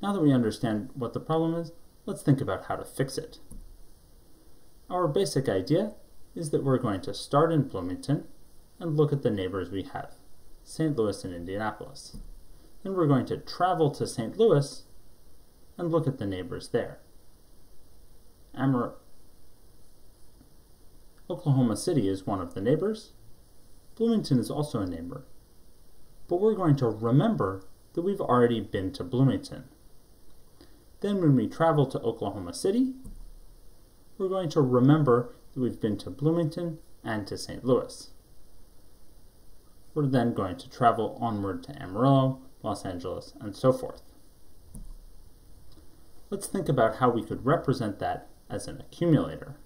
Now that we understand what the problem is, let's think about how to fix it. Our basic idea is that we're going to start in Bloomington and look at the neighbors we have, St. Louis and Indianapolis. Then we're going to travel to St. Louis and look at the neighbors there. Oklahoma City is one of the neighbors. Bloomington is also a neighbor. But we're going to remember that we've already been to Bloomington. Then when we travel to Oklahoma City, we're going to remember that we've been to Bloomington and to St. Louis. We're then going to travel onward to Amarillo, Los Angeles, and so forth. Let's think about how we could represent that as an accumulator.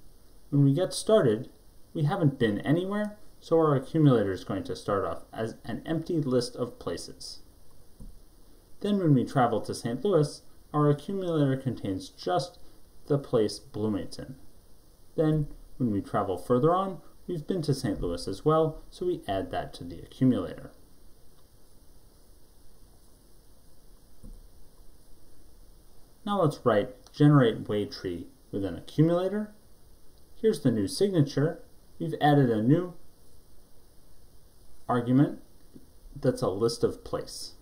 When we get started, we haven't been anywhere, so our accumulator is going to start off as an empty list of places. Then when we travel to St. Louis, our accumulator contains just the place Bloomington. Then, when we travel further on, we've been to St. Louis as well, so we add that to the accumulator. Now let's write generate way tree with an accumulator. Here's the new signature. We've added a new argument that's a list of place.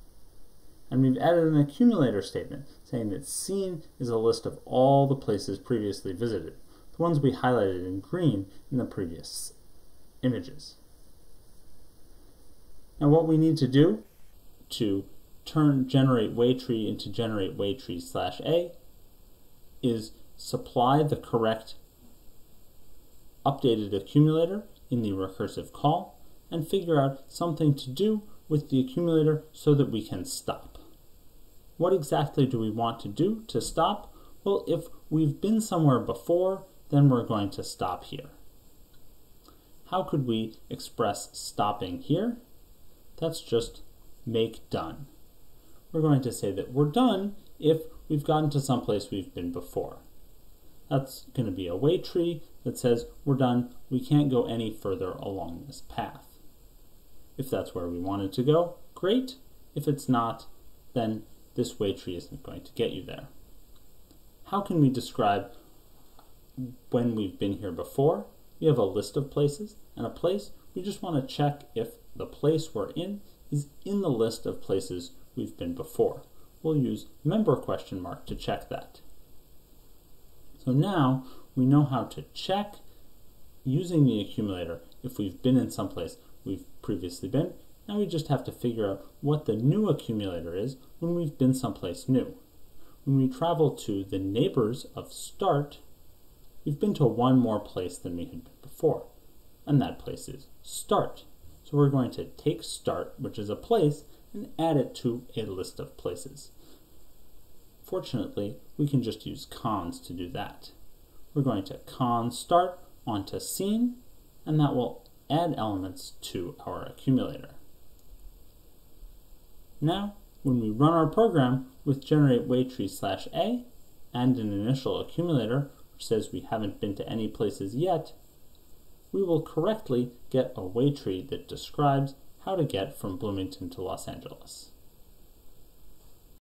And we've added an accumulator statement saying that seen is a list of all the places previously visited, the ones we highlighted in green in the previous images. Now what we need to do to turn generate way tree into generate way tree slash a is supply the correct updated accumulator in the recursive call and figure out something to do with the accumulator so that we can stop. What exactly do we want to do to stop? Well, if we've been somewhere before, then we're going to stop here. How could we express stopping here? That's just make done. We're going to say that we're done if we've gotten to some place we've been before. That's going to be a way tree that says we're done, we can't go any further along this path. If that's where we wanted to go, great. If it's not, then this way tree isn't going to get you there. How can we describe when we've been here before? We have a list of places and a place. We just want to check if the place we're in is in the list of places we've been before. We'll use member question mark to check that. So now we know how to check using the accumulator if we've been in some place we've previously been. Now we just have to figure out what the new accumulator is when we've been someplace new. When we travel to the neighbors of start, we've been to one more place than we had been before, and that place is start. So we're going to take start, which is a place, and add it to a list of places. Fortunately, we can just use cons to do that. We're going to con start onto seen, and that will add elements to our accumulator. Now, when we run our program with generate way tree slash a and an initial accumulator, which says we haven't been to any places yet, we will correctly get a way tree that describes how to get from Bloomington to Los Angeles.